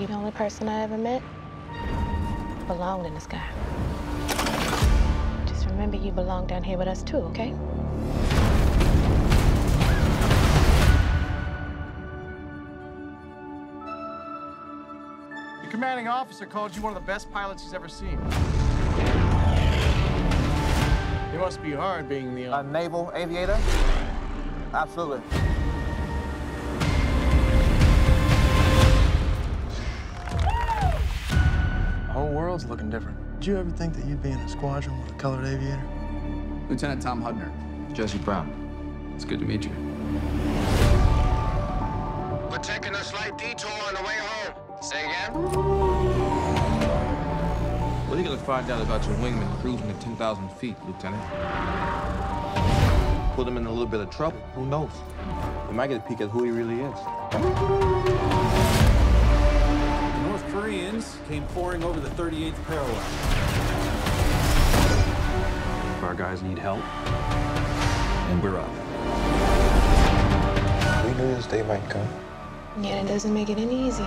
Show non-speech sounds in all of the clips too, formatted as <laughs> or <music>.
You the only person I ever met belonged in the sky. Just remember you belong down here with us too, okay? The commanding officer called you one of the best pilots he's ever seen. It must be hard being the... A naval aviator? Absolutely. Whole world's looking different. Did you ever think that you'd be in a squadron with a colored aviator? Lieutenant Tom Hudner. Jesse Brown. It's good to meet you. We're taking a slight detour on the way home. Say again? What are you gonna find out about your wingman cruising at 10,000 feet, Lieutenant? Put him in a little bit of trouble. Who knows? We might get a peek at who he really is. Came pouring over the 38th parallel. Our guys need help, and we're up. We knew this day might come. Yet it doesn't make it any easier.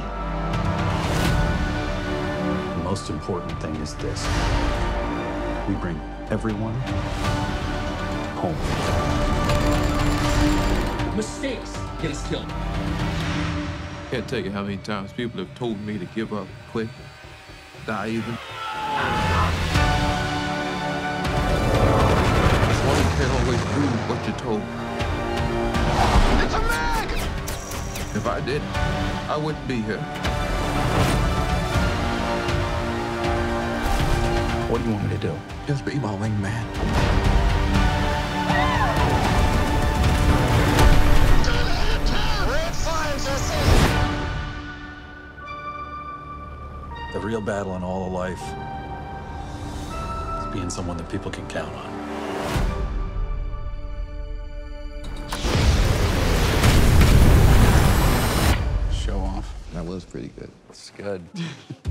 The most important thing is this. We bring everyone home. Mistakes get us killed. Can't tell you how many times people have told me to give up, quit, die even. One can't always do what you're told. It's a MiG! If I did, I wouldn't be here. What do you want me to do? Just be my wingman. Real battle in all of life is being someone that people can count on. Show off. That was pretty good. It's good. <laughs>